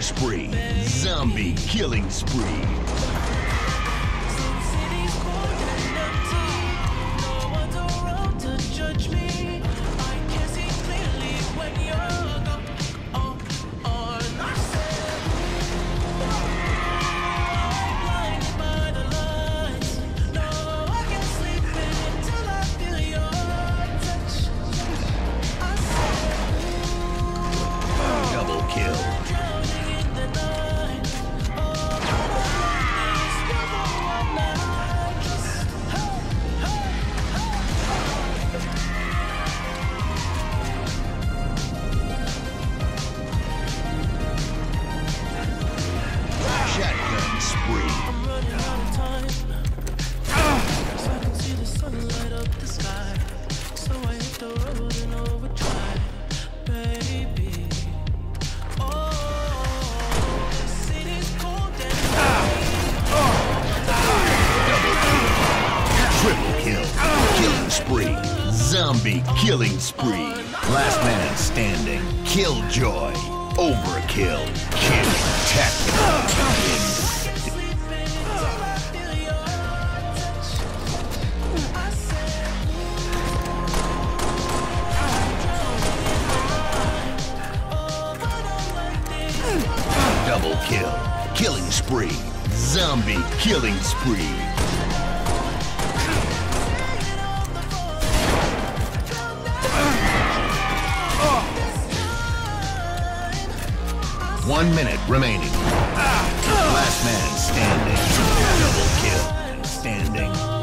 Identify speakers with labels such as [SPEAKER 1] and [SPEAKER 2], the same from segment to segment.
[SPEAKER 1] spree. Zombie killing spree. Zombie killing spree. Last man standing. Killjoy. Overkill. Kill. Tech. Double kill. Killing spree. Zombie killing spree. One minute remaining. Last man standing. Double kill. Standing.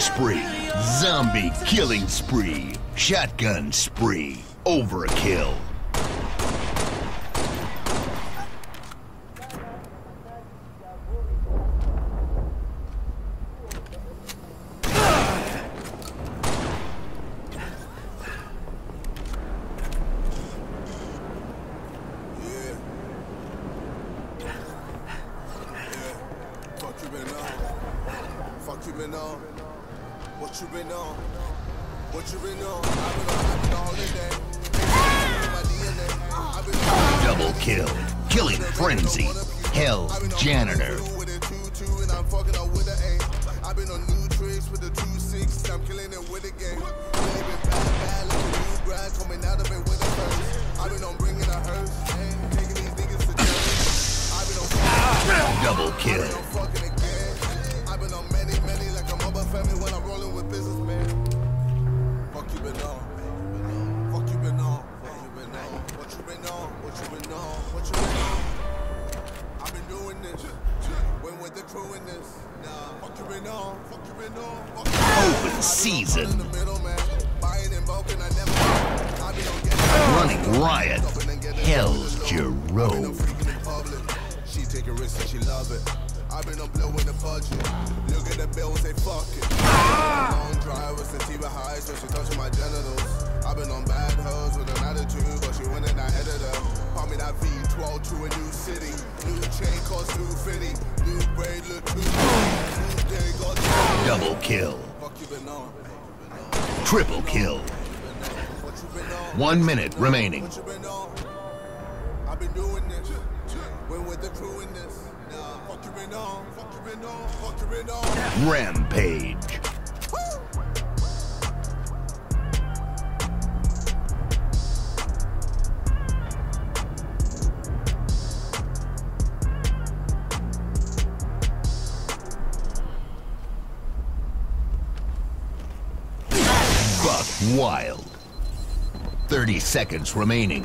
[SPEAKER 1] Spree. Zombie killing spree. Shotgun spree. Overkill.
[SPEAKER 2] Fuck you on? Fuck you on? What you been on? What you been on? I've been on, all day. My DNA. I've been on.
[SPEAKER 1] Double kill. Killing frenzy. Hell's janitor.
[SPEAKER 2] With a two two and I'm fucking up with an A. I've been on new tricks with the two six. I'm killing it with a game. Really been bad, bad like a new grad coming out of it with a first. I've been on bringing a hearse. Taking these niggas to church. I've been on
[SPEAKER 1] Double kill.
[SPEAKER 2] Been on. Fuck you been on. Fuck you been on. What you been on? What you been on? What you been on? I've been doing this. When with the crew in this. Nah. Fuck you been on. Fuck you been on. Fuck you been on.
[SPEAKER 1] Open season.
[SPEAKER 2] In the middle, man. Buying in bulk and I never. I been on getting.
[SPEAKER 1] Running riot. Hell's Jerome.
[SPEAKER 2] freaking in public. She take a risk and she love it. I've been on blowing the budget. Look at the bills, they fuck it. Ah!
[SPEAKER 1] Double kill. Triple kill. One minute remaining.
[SPEAKER 2] What
[SPEAKER 1] Wild. 30 seconds remaining.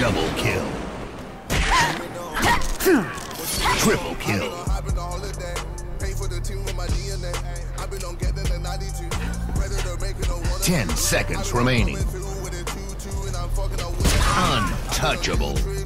[SPEAKER 1] Double kill. Triple kill.
[SPEAKER 2] Happened all the I've been on getting the 92. Predator making a
[SPEAKER 3] 10 seconds remaining.
[SPEAKER 2] With a 2-2 and I'm fucking up with
[SPEAKER 3] Untouchable.